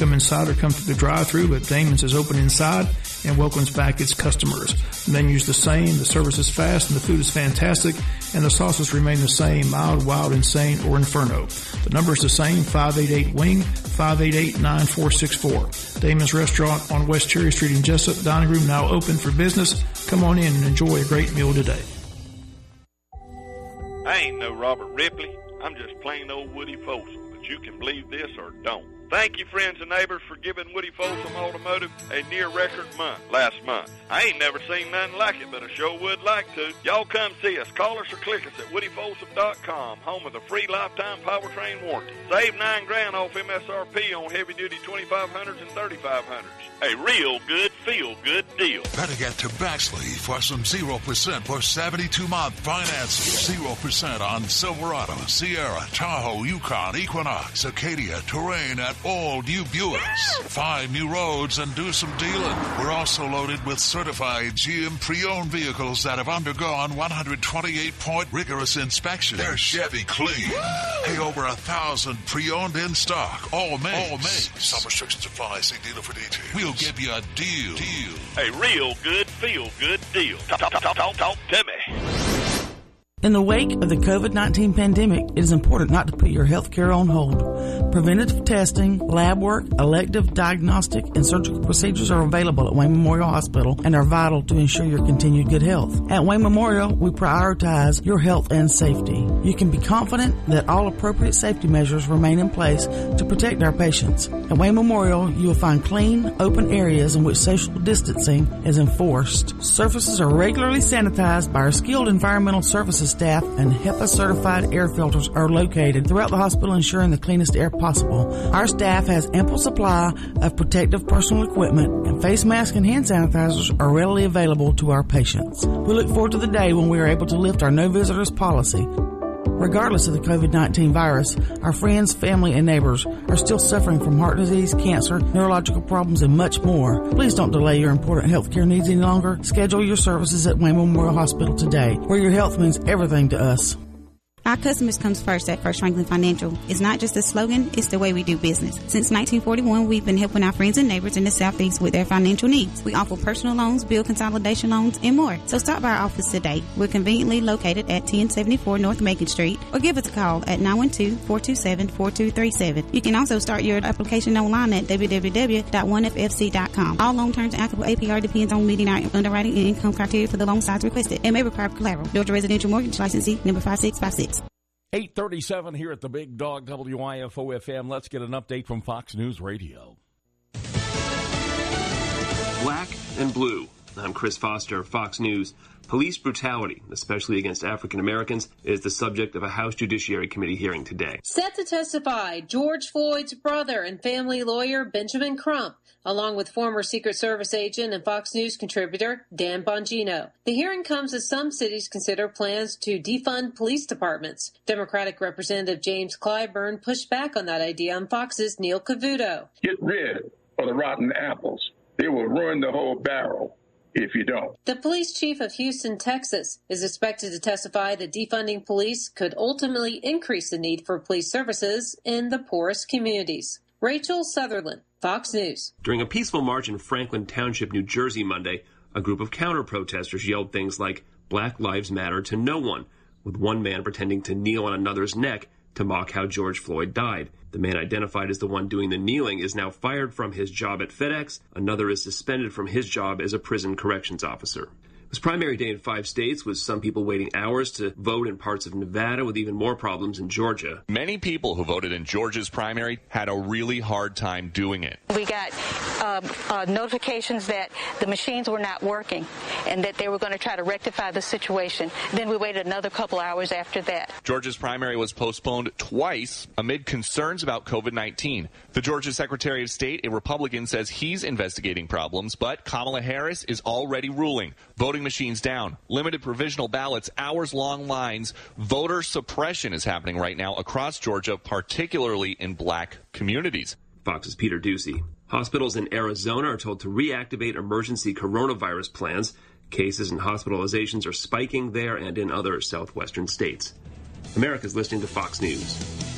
Come inside or come through the drive-through, but Damon's is open inside and welcomes back its customers. The menu's the same, the service is fast, and the food is fantastic, and the sauces remain the same, mild, wild, insane, or inferno. The number is the same, 588-WING, 588-9464. Damon's Restaurant on West Cherry Street in Jesup, dining room now open for business. Come on in and enjoy a great meal today. I ain't no Robert Ripley. I'm just plain old Woody Folsom but you can believe this or don't. Thank you, friends and neighbors, for giving Woody Folsom Automotive a near record month last month. I ain't never seen nothing like it, but I sure would like to. Y'all come see us. Call us or click us at woodyfolsom.com, home of the free lifetime powertrain warranty. Save nine grand off MSRP on heavy duty 2500s and 3500s. A real good, feel good deal. Better get to Baxley for some 0% for 72 month financing. 0% on Silverado, Sierra, Tahoe, Yukon, Equinox, Acadia, Terrain, and all new Buicks. Find new roads and do some dealing. We're also loaded with certified GM pre-owned vehicles that have undergone 128 point rigorous inspection. They're Chevy clean. Hey, over a thousand pre-owned in stock. All makes. All makes. Some restrictions apply. See dealer for details. We'll give you a deal. Deal. A real good, feel good deal. Talk, talk, talk, talk, talk to me. In the wake of the COVID-19 pandemic, it is important not to put your health care on hold. Preventative testing, lab work, elective, diagnostic, and surgical procedures are available at Wayne Memorial Hospital and are vital to ensure your continued good health. At Wayne Memorial, we prioritize your health and safety. You can be confident that all appropriate safety measures remain in place to protect our patients. At Wayne Memorial, you will find clean, open areas in which social distancing is enforced. Surfaces are regularly sanitized by our skilled environmental services staff and HEPA certified air filters are located throughout the hospital ensuring the cleanest air possible. Our staff has ample supply of protective personal equipment and face masks and hand sanitizers are readily available to our patients. We look forward to the day when we are able to lift our no visitors policy. Regardless of the COVID-19 virus, our friends, family, and neighbors are still suffering from heart disease, cancer, neurological problems, and much more. Please don't delay your important health care needs any longer. Schedule your services at Wayne Memorial Hospital today, where your health means everything to us. Our customers comes first at First Franklin Financial. It's not just a slogan, it's the way we do business. Since 1941, we've been helping our friends and neighbors in the Southeast with their financial needs. We offer personal loans, bill consolidation loans, and more. So stop by our office today. We're conveniently located at 1074 North Macon Street or give us a call at 912-427-4237. You can also start your application online at www.onefc.com. All loan terms and applicable APR depends on meeting our underwriting and income criteria for the loan size requested and may require collateral. Georgia Residential Mortgage Licensee number 5656. 837 here at the Big Dog WIFO FM. Let's get an update from Fox News Radio. Black and blue. I'm Chris Foster, of Fox News. Police brutality, especially against African Americans, is the subject of a House Judiciary Committee hearing today. Set to testify, George Floyd's brother and family lawyer Benjamin Crump, along with former Secret Service agent and Fox News contributor Dan Bongino. The hearing comes as some cities consider plans to defund police departments. Democratic Representative James Clyburn pushed back on that idea on Fox's Neil Cavuto. Get rid of the rotten apples. They will ruin the whole barrel if you don't. The police chief of Houston, Texas, is expected to testify that defunding police could ultimately increase the need for police services in the poorest communities. Rachel Sutherland, Fox News. During a peaceful march in Franklin Township, New Jersey Monday, a group of counter protesters yelled things like Black Lives Matter to no one, with one man pretending to kneel on another's neck to mock how George Floyd died. The man identified as the one doing the kneeling is now fired from his job at FedEx. Another is suspended from his job as a prison corrections officer. It was primary day in five states, with some people waiting hours to vote in parts of Nevada, with even more problems in Georgia. Many people who voted in Georgia's primary had a really hard time doing it. We got uh, uh, notifications that the machines were not working and that they were going to try to rectify the situation. Then we waited another couple hours after that. Georgia's primary was postponed twice amid concerns about COVID 19. The Georgia Secretary of State, a Republican, says he's investigating problems, but Kamala Harris is already ruling. Voting machines down, limited provisional ballots, hours long lines. Voter suppression is happening right now across Georgia, particularly in black communities. Fox's Peter Doocy. Hospitals in Arizona are told to reactivate emergency coronavirus plans. Cases and hospitalizations are spiking there and in other southwestern states. America's listening to Fox News.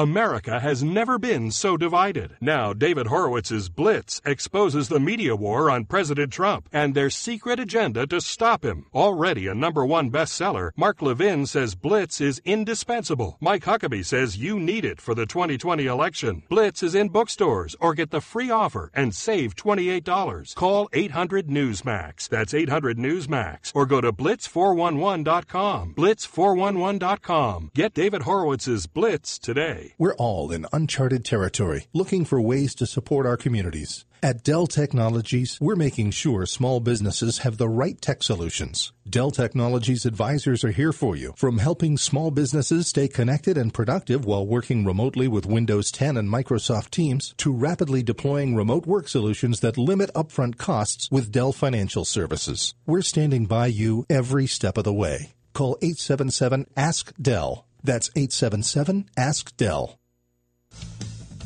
America has never been so divided. Now, David Horowitz's Blitz exposes the media war on President Trump and their secret agenda to stop him. Already a number one bestseller, Mark Levin says Blitz is indispensable. Mike Huckabee says you need it for the 2020 election. Blitz is in bookstores or get the free offer and save $28. Call 800 Newsmax. That's 800 Newsmax or go to blitz411.com. Blitz411.com. Get David Horowitz's Blitz today. We're all in uncharted territory, looking for ways to support our communities. At Dell Technologies, we're making sure small businesses have the right tech solutions. Dell Technologies advisors are here for you, from helping small businesses stay connected and productive while working remotely with Windows 10 and Microsoft Teams, to rapidly deploying remote work solutions that limit upfront costs with Dell Financial Services. We're standing by you every step of the way. Call 877 Ask Dell. That's 877 Ask Dell.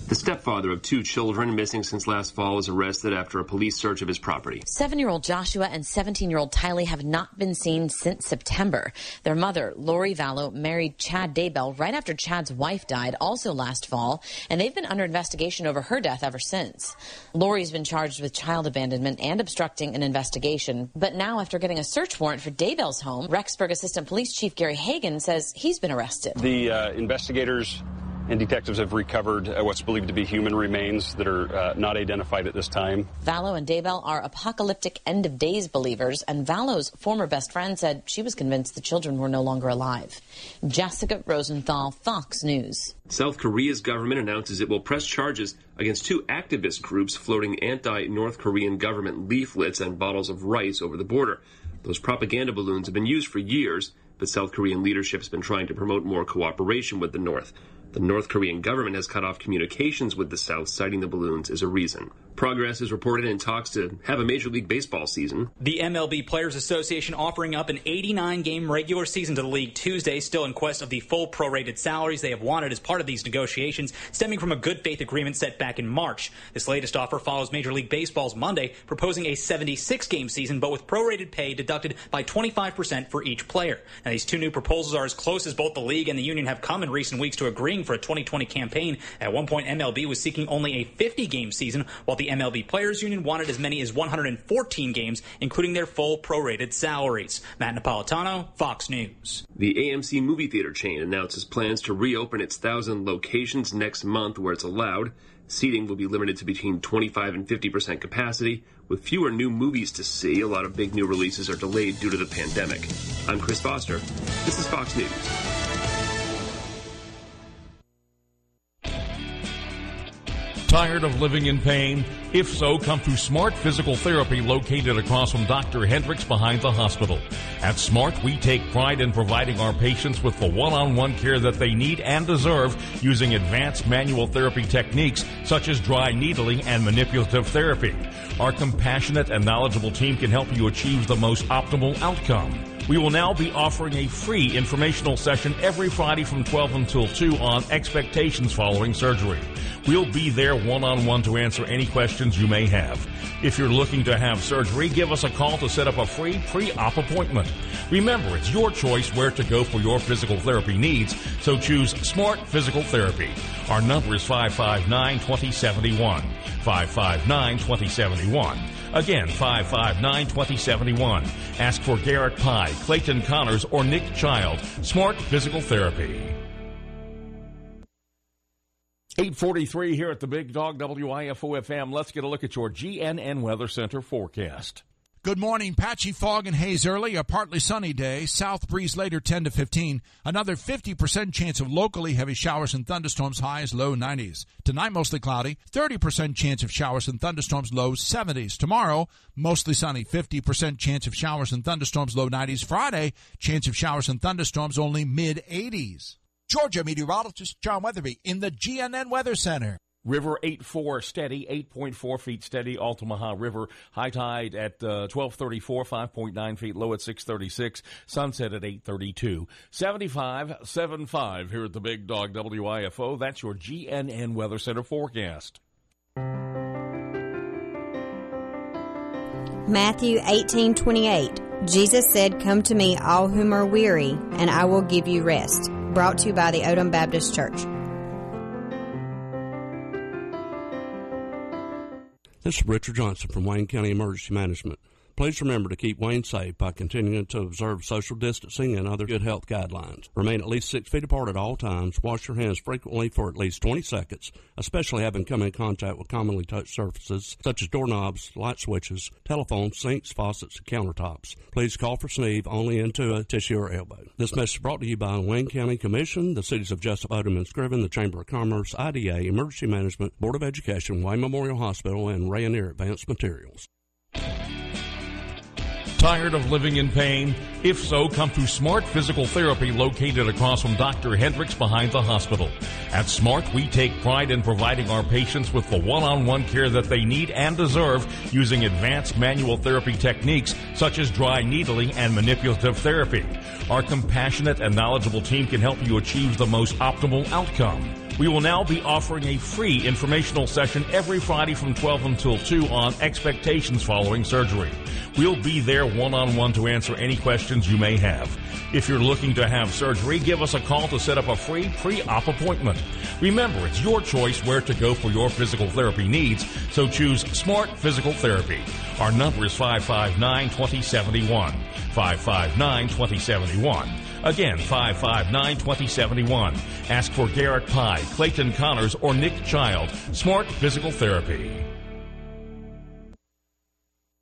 The stepfather of two children missing since last fall was arrested after a police search of his property. Seven year old Joshua and 17 year old Tylee have not been seen since September. Their mother, Lori Vallow, married Chad Daybell right after Chad's wife died, also last fall, and they've been under investigation over her death ever since. Lori's been charged with child abandonment and obstructing an investigation, but now, after getting a search warrant for Daybell's home, Rexburg Assistant Police Chief Gary Hagan says he's been arrested. The uh, investigators and detectives have recovered uh, what's believed to be human remains that are uh, not identified at this time. Vallow and Daybell are apocalyptic end of days believers, and Vallow's former best friend said she was convinced the children were no longer alive. Jessica Rosenthal, Fox News. South Korea's government announces it will press charges against two activist groups floating anti North Korean government leaflets and bottles of rice over the border. Those propaganda balloons have been used for years, but South Korean leadership has been trying to promote more cooperation with the North. The North Korean government has cut off communications with the South, citing the balloons as a reason. Progress is reported in talks to have a Major League Baseball season. The MLB Players Association offering up an 89 game regular season to the league Tuesday, still in quest of the full prorated salaries they have wanted as part of these negotiations, stemming from a good faith agreement set back in March. This latest offer follows Major League Baseball's Monday, proposing a 76 game season, but with prorated pay deducted by 25% for each player. Now, these two new proposals are as close as both the league and the union have come in recent weeks to agreeing for a 2020 campaign. At one point, MLB was seeking only a 50 game season, while the MLB Players Union wanted as many as 114 games, including their full prorated salaries. Matt Napolitano, Fox News. The AMC movie theater chain announces plans to reopen its thousand locations next month where it's allowed. Seating will be limited to between 25 and 50 percent capacity. With fewer new movies to see, a lot of big new releases are delayed due to the pandemic. I'm Chris Foster. This is Fox News. Tired of living in pain? If so, come to Smart Physical Therapy located across from Dr. Hendricks behind the hospital. At Smart, we take pride in providing our patients with the one-on-one care that they need and deserve using advanced manual therapy techniques such as dry needling and manipulative therapy. Our compassionate and knowledgeable team can help you achieve the most optimal outcome. We will now be offering a free informational session every Friday from 12 until 2 on expectations following surgery. We'll be there one on one to answer any questions you may have. If you're looking to have surgery, give us a call to set up a free pre op appointment. Remember, it's your choice where to go for your physical therapy needs, so choose Smart Physical Therapy. Our number is 559 2071. 559 2071. Again, 559 2071. Ask for Garrett Pye, Clayton Connors, or Nick Child. Smart Physical Therapy. 843 here at the Big Dog WIFO FM. Let's get a look at your GNN Weather Center forecast. Good morning. Patchy fog and haze early, a partly sunny day. South breeze later 10 to 15. Another 50% chance of locally heavy showers and thunderstorms, highs low 90s. Tonight, mostly cloudy. 30% chance of showers and thunderstorms, low 70s. Tomorrow, mostly sunny. 50% chance of showers and thunderstorms, low 90s. Friday, chance of showers and thunderstorms, only mid 80s. Georgia meteorologist John Weatherby in the GNN Weather Center. River 8-4 steady, 8.4 feet steady, Altamaha River. High tide at uh, 1234, 5.9 feet low at 636. Sunset at 832. 75, 75 here at the Big Dog WIFO. That's your GNN Weather Center forecast. Matthew 18:28 Jesus said, "Come to me all whom are weary, and I will give you rest." Brought to you by the Odum Baptist Church. This is Richard Johnson from Wayne County Emergency Management. Please remember to keep Wayne safe by continuing to observe social distancing and other good health guidelines. Remain at least six feet apart at all times. Wash your hands frequently for at least 20 seconds, especially having come in contact with commonly touched surfaces such as doorknobs, light switches, telephones, sinks, faucets, and countertops. Please call for Sneeve only into a tissue or elbow. This message brought to you by Wayne County Commission, the cities of Jesup, Odum, and Screven, the Chamber of Commerce, IDA, Emergency Management, Board of Education, Wayne Memorial Hospital, and Rayonier Advanced Materials. Tired of living in pain? If so, come to Smart Physical Therapy located across from Dr. Hendricks behind the hospital. At Smart, we take pride in providing our patients with the one-on-one care that they need and deserve using advanced manual therapy techniques such as dry needling and manipulative therapy. Our compassionate and knowledgeable team can help you achieve the most optimal outcome. We will now be offering a free informational session every Friday from 12 until 2 on expectations following surgery. We'll be there one on one to answer any questions you may have. If you're looking to have surgery, give us a call to set up a free pre-op appointment. Remember, it's your choice where to go for your physical therapy needs, so choose Smart Physical Therapy. Our number is 559 2071. 559 2071. Again, 559 2071. Ask for Garrett Pye, Clayton Connors, or Nick Child. Smart Physical Therapy.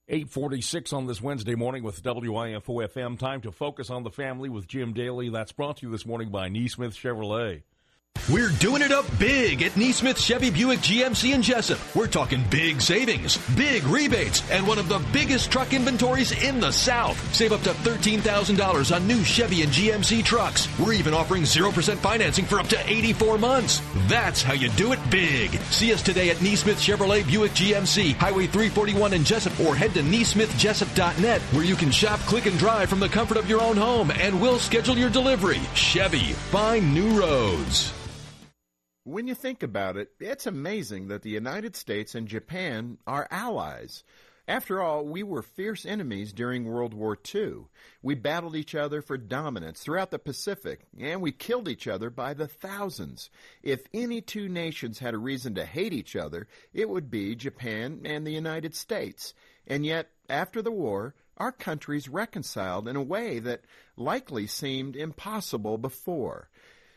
846 on this Wednesday morning with WIFO FM. Time to focus on the family with Jim Daly. That's brought to you this morning by Neesmith Chevrolet. We're doing it up big at Neesmith Chevy Buick GMC in Jesup. We're talking big savings, big rebates, and one of the biggest truck inventories in the South. Save up to $13,000 on new Chevy and GMC trucks. We're even offering 0% financing for up to 84 months. That's how you do it big. See us today at Neesmith Chevrolet Buick GMC, Highway 341 in Jesup, or head to neesmithjesup.net where you can shop, click, and drive from the comfort of your own home, and we'll schedule your delivery. Chevy, find new roads. When you think about it, it's amazing that the United States and Japan are allies. After all, we were fierce enemies during World War II. We battled each other for dominance throughout the Pacific, and we killed each other by the thousands. If any two nations had a reason to hate each other, it would be Japan and the United States. And yet, after the war, our countries reconciled in a way that likely seemed impossible before.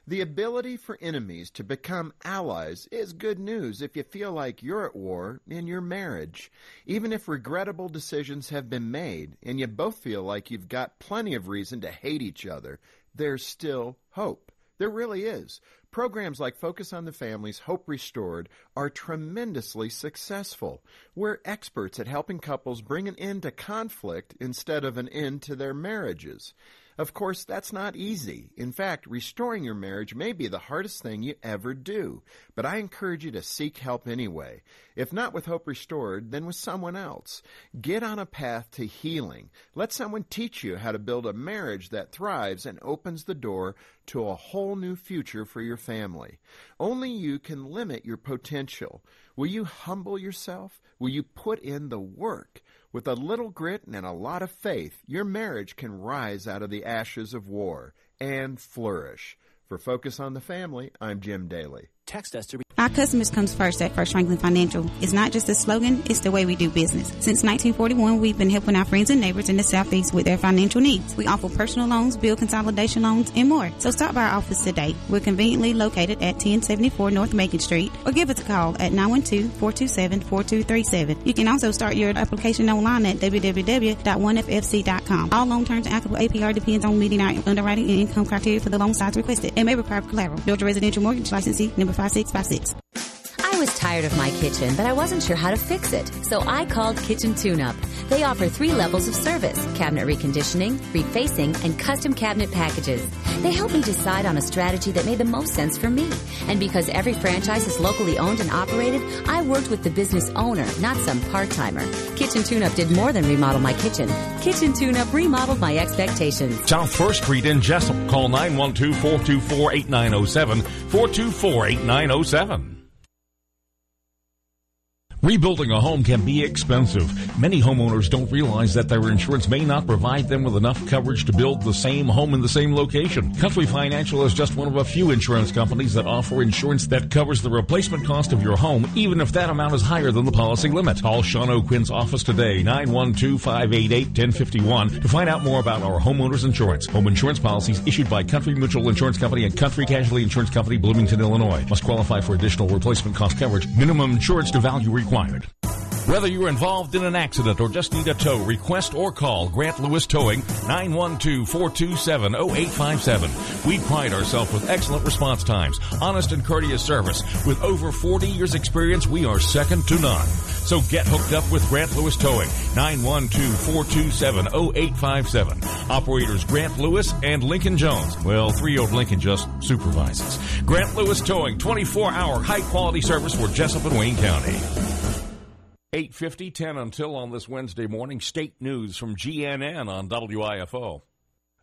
The ability for enemies to become allies is good news if you feel like you're at war in your marriage. Even if regrettable decisions have been made and you both feel like you've got plenty of reason to hate each other, there's still hope. There really is. Programs like Focus on the Family's Hope Restored are tremendously successful. We're experts at helping couples bring an end to conflict instead of an end to their marriages. Of course, that's not easy. In fact, restoring your marriage may be the hardest thing you ever do. But I encourage you to seek help anyway. If not with Hope Restored, then with someone else. Get on a path to healing. Let someone teach you how to build a marriage that thrives and opens the door to a whole new future for your family. Only you can limit your potential. Will you humble yourself? Will you put in the work? With a little grit and a lot of faith, your marriage can rise out of the ashes of war and flourish. For Focus on the Family, I'm Jim Daly. Text us to. Our customers comes first at First Franklin Financial. It's not just a slogan, it's the way we do business. Since 1941, we've been helping our friends and neighbors in the Southeast with their financial needs. We offer personal loans, bill consolidation loans, and more. So stop by our office today. We're conveniently located at 1074 North Macon Street or give us a call at 912-427-4237. You can also start your application online at www.1ffc.com. All loan terms and applicable APR depends on meeting our underwriting and income criteria for the loan size requested and may require collateral. Georgia Residential Mortgage Licensee number 5656. Was tired of my kitchen, but I wasn't sure how to fix it. So I called Kitchen Tune Up. They offer three levels of service cabinet reconditioning, refacing, and custom cabinet packages. They helped me decide on a strategy that made the most sense for me. And because every franchise is locally owned and operated, I worked with the business owner, not some part timer. Kitchen Tune Up did more than remodel my kitchen. Kitchen Tune Up remodeled my expectations. South First Street in Jesup. Call 912 424 8907 424 8907. Rebuilding a home can be expensive. Many homeowners don't realize that their insurance may not provide them with enough coverage to build the same home in the same location. Country Financial is just one of a few insurance companies that offer insurance that covers the replacement cost of your home, even if that amount is higher than the policy limit. Call Sean O'Quinn's office today, 912-588-1051 to find out more about our homeowners insurance. Home insurance policies issued by Country Mutual Insurance Company and Country Casualty Insurance Company, Bloomington, Illinois. Must qualify for additional replacement cost coverage. Minimum insurance to value required. Whether you're involved in an accident or just need a tow, request or call Grant Lewis Towing 912-427-0857. We pride ourselves with excellent response times, honest and courteous service. With over 40 years experience, we are second to none. So get hooked up with Grant Lewis Towing 912-427-0857. Operators Grant Lewis and Lincoln Jones. Well, three-year-old Lincoln just supervises. Grant Lewis Towing, 24-hour high-quality service for Jesup and Wayne County. 850, 10 until on this Wednesday morning. State news from GNN on WIFO.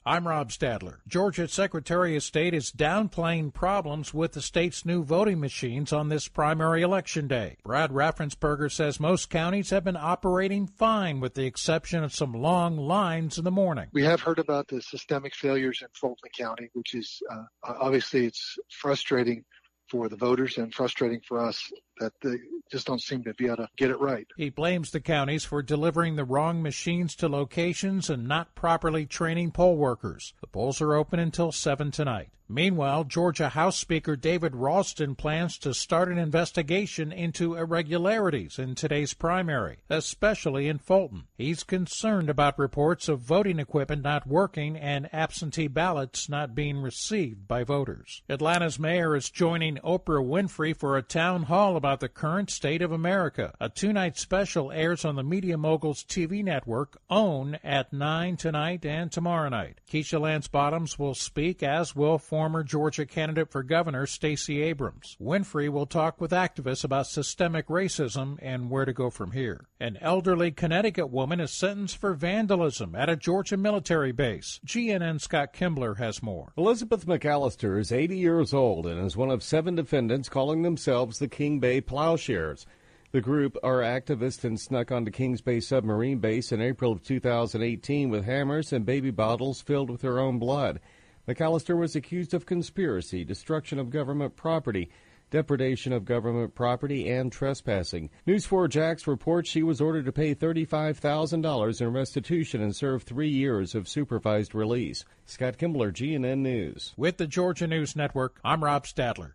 I'm Rob Stadler. Georgia's Secretary of State is downplaying problems with the state's new voting machines on this primary election day. Brad Raffensperger says most counties have been operating fine with the exception of some long lines in the morning. We have heard about the systemic failures in Fulton County, which is uh, obviously it's frustrating for the voters and frustrating for us that they just don't seem to be able to get it right. He blames the counties for delivering the wrong machines to locations and not properly training poll workers. The polls are open until 7 tonight. Meanwhile, Georgia House Speaker David Ralston plans to start an investigation into irregularities in today's primary, especially in Fulton. He's concerned about reports of voting equipment not working and absentee ballots not being received by voters. Atlanta's mayor is joining Oprah Winfrey for a town hall about the current state of America. A two night special airs on the Media Moguls TV network, OWN, at 9 tonight and tomorrow night. Keisha Lance Bottoms will speak, as will former Georgia candidate for governor Stacey Abrams. Winfrey will talk with activists about systemic racism and where to go from here. An elderly Connecticut woman is sentenced for vandalism at a Georgia military base. GNN Scott Kimbler has more. Elizabeth McAllister is 80 years old and is one of seven defendants calling themselves the Kings Bay Plowshares. The group are activists and snuck onto Kings Bay submarine base in April of 2018 with hammers and baby bottles filled with their own blood. McAllister was accused of conspiracy, destruction of government property, depredation of government property, and trespassing. News 4 Jax reports she was ordered to pay $35,000 in restitution and serve three years of supervised release. Scott Kimbler, GNN News. With the Georgia News Network, I'm Rob Stadler.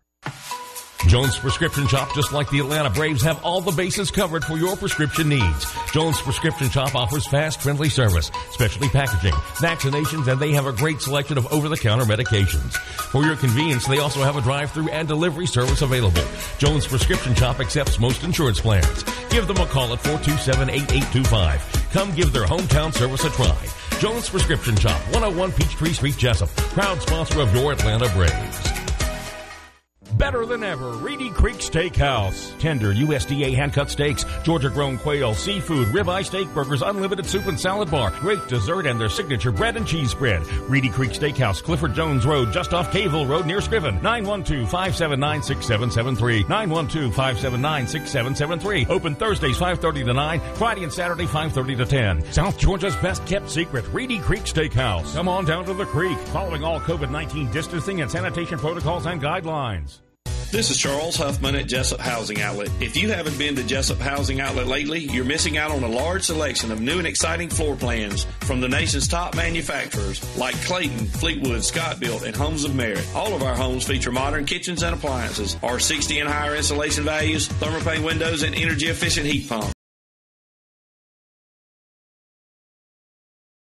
Jones Prescription Shop, just like the Atlanta Braves, have all the bases covered for your prescription needs. Jones Prescription Shop offers fast, friendly service, specialty packaging, vaccinations, and they have a great selection of over-the-counter medications. For your convenience, they also have a drive-through and delivery service available. Jones Prescription Shop accepts most insurance plans. Give them a call at 427-8825. Come give their hometown service a try. Jones Prescription Shop, 101 Peachtree Street, Jesup, proud sponsor of your Atlanta Braves. Better than ever, Reedy Creek Steakhouse. Tender USDA hand-cut steaks, Georgia-grown quail, seafood, ribeye steak burgers, unlimited soup and salad bar, great dessert, and their signature bread and cheese spread. Reedy Creek Steakhouse, Clifford Jones Road, just off Cavell Road near Screven. 912-579-6773. 912-579-6773. Open Thursdays 5.30 to 9, Friday and Saturday 5.30 to 10. South Georgia's best kept secret, Reedy Creek Steakhouse. Come on down to the creek, following all COVID-19 distancing and sanitation protocols and guidelines. This is Charles Huffman at Jesup Housing Outlet. If you haven't been to Jesup Housing Outlet lately, you're missing out on a large selection of new and exciting floor plans from the nation's top manufacturers like Clayton, Fleetwood, Scotbilt, and Homes of Merit. All of our homes feature modern kitchens and appliances, R60 and higher insulation values, thermopane windows, and energy efficient heat pumps.